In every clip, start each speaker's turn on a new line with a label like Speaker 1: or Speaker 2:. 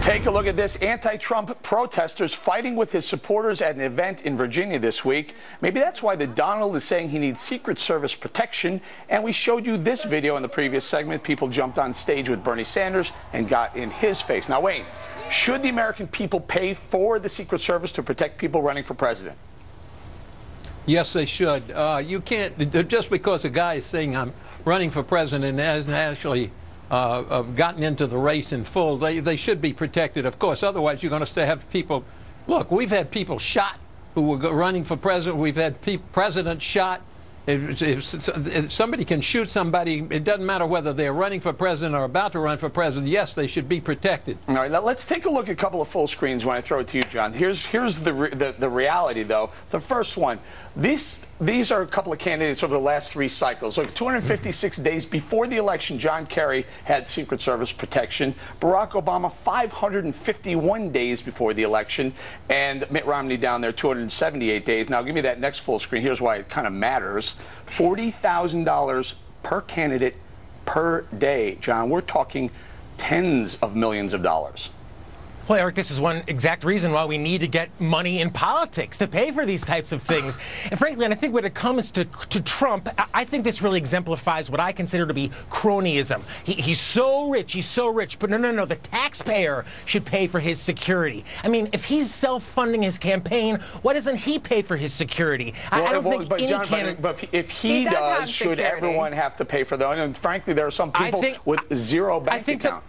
Speaker 1: Take a look at this. Anti Trump protesters fighting with his supporters at an event in Virginia this week. Maybe that's why the Donald is saying he needs Secret Service protection. And we showed you this video in the previous segment. People jumped on stage with Bernie Sanders and got in his face. Now, Wayne, should the American people pay for the Secret Service to protect people running for president?
Speaker 2: Yes, they should. Uh, you can't, just because a guy is saying I'm running for president and hasn't actually uh, gotten into the race in full, they, they should be protected, of course. Otherwise, you're going to have people. Look, we've had people shot who were running for president. We've had pe- presidents shot. If, if, if, somebody can shoot somebody, it doesn't matter whether they're running for president or about to run for president. Yes, they should be protected.
Speaker 1: All right, let's take a look at a couple of full screens when I throw it to you, John. Here's here's the re, the, the reality, though. The first one. This these are a couple of candidates over the last three cycles. Look, 256 days before the election, John Kerry had Secret Service protection. Barack Obama, 551 days before the election, and Mitt Romney down there, 278 days. Now, give me that next full screen. Here's why it kind of matters: $40,000 per candidate per day. John, we're talking tens of millions of dollars.
Speaker 3: Well, Eric, this is one exact reason why we need to get money in politics to pay for these types of things. and frankly, and I think when it comes to, to Trump, I think this really exemplifies what I consider to be cronyism. He, he's so rich, he's so rich, but no, no, no, the taxpayer should pay for his security. I mean, if he's self-funding his campaign, why doesn't he pay for his security?
Speaker 1: Well,
Speaker 3: I, don't
Speaker 1: well,
Speaker 3: think
Speaker 1: but
Speaker 3: any
Speaker 1: John,
Speaker 3: candidate...
Speaker 1: But, if he,
Speaker 4: he does,
Speaker 1: does, should everyone have to pay for that? And frankly, there are some people
Speaker 3: think,
Speaker 1: with zero bank
Speaker 3: I think
Speaker 1: account.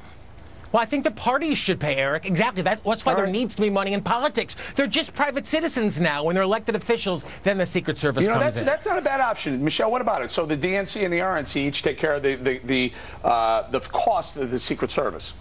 Speaker 3: Well, I think the parties should pay, Eric. Exactly. That's why
Speaker 1: All
Speaker 3: there
Speaker 1: right.
Speaker 3: needs to be money in politics. They're just private citizens now. When they're elected officials, then the Secret Service
Speaker 1: You know, that's,
Speaker 3: in.
Speaker 1: that's not a bad option. Michelle, what about it? So the DNC and the RNC each take care of the, the, the, uh, the cost of the Secret Service.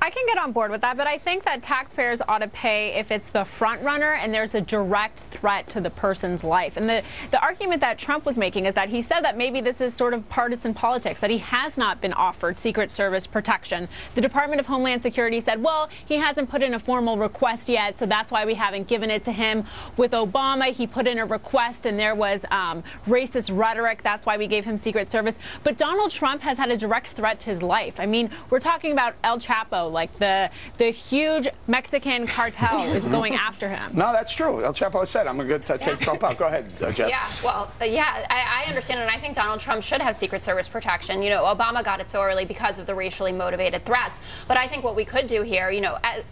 Speaker 4: I can get on board with that, but I think that taxpayers ought to pay if it's the front runner and there's a direct threat to the person's life. And the, the argument that Trump was making is that he said that maybe this is sort of partisan politics, that he has not been offered Secret Service protection. The Department of Homeland Security said, well, he hasn't put in a formal request yet, so that's why we haven't given it to him. With Obama, he put in a request and there was um, racist rhetoric. That's why we gave him Secret Service. But Donald Trump has had a direct threat to his life. I mean, we're talking about El Chapo, like the the huge Mexican cartel is going after him.
Speaker 1: No, that's true. El Chapo said, I'm going to take Trump out. Go ahead, uh, Jess.
Speaker 5: Yeah, well, uh, yeah, I, I understand, and I think Donald Trump should have Secret Service protection. You know, Obama got it so early because of the racially motivated threats. But I think what we could do here, you know, at,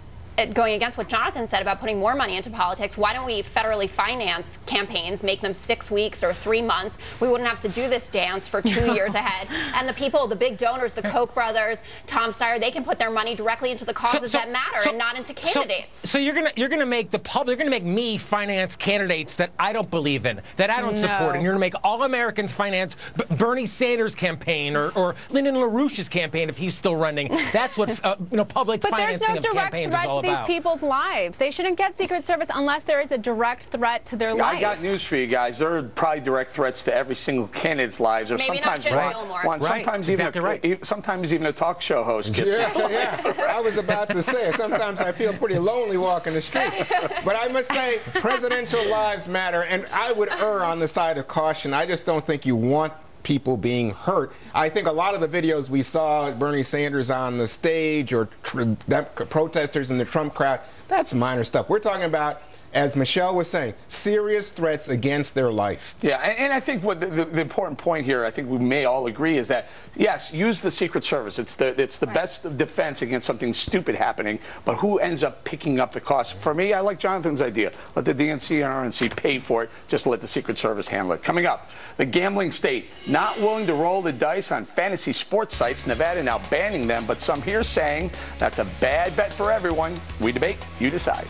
Speaker 5: going against what Jonathan said about putting more money into politics, why don't we federally finance campaigns, make them six weeks or three months? We wouldn't have to do this dance for two years ahead. And the people, the big donors, the Koch brothers, Tom Steyer, they can put their money directly into the causes
Speaker 3: so-
Speaker 5: that matter
Speaker 3: so-
Speaker 5: and not into candidates.
Speaker 3: So, you're gonna you're gonna make the public you're gonna make me finance candidates that I don't believe in, that I don't
Speaker 4: No.
Speaker 3: support, and you're gonna make all Americans finance Bernie Sanders' campaign or, or Lyndon LaRouche's campaign if he's still running. That's what uh, you know public
Speaker 4: But
Speaker 3: financing
Speaker 4: no
Speaker 3: of campaigns is all
Speaker 4: to these
Speaker 3: about.
Speaker 4: people's lives. They shouldn't get Secret Service unless there is a direct threat to their
Speaker 1: Yeah,
Speaker 4: life.
Speaker 1: I got news for you guys. There are probably direct threats to every single candidate's lives, or
Speaker 5: Maybe not
Speaker 1: sometimes one,
Speaker 5: Gilmore.
Speaker 1: one-
Speaker 3: Right,
Speaker 1: sometimes
Speaker 3: exactly
Speaker 1: even a,
Speaker 3: right.
Speaker 1: sometimes even a talk show host gets
Speaker 6: Yeah, yeah. I was about to say, sometimes I feel pretty lonely walking the streets. But I must say, presidential lives matter, and I would err on the side of caution. I just don't think you want people being hurt. I think a lot of the videos we saw Bernie Sanders on the stage or protesters in the Trump crowd, that's minor stuff. We're talking about, as Michelle was saying, serious threats against their life.
Speaker 1: Yeah, and, and I think what the, the, the important point here, I think we may all agree, is that yes, use the Secret Service. It's the it's the best defense against something stupid happening. But who ends up picking up the cost? For me, I like Jonathan's idea. Let the DNC and RNC pay for it. Just let the Secret Service handle it. Coming up, the gambling state not willing to roll the dice on fantasy sports sites. Nevada now banning them, but some here saying that's a bad bet for everyone. We debate. You decide.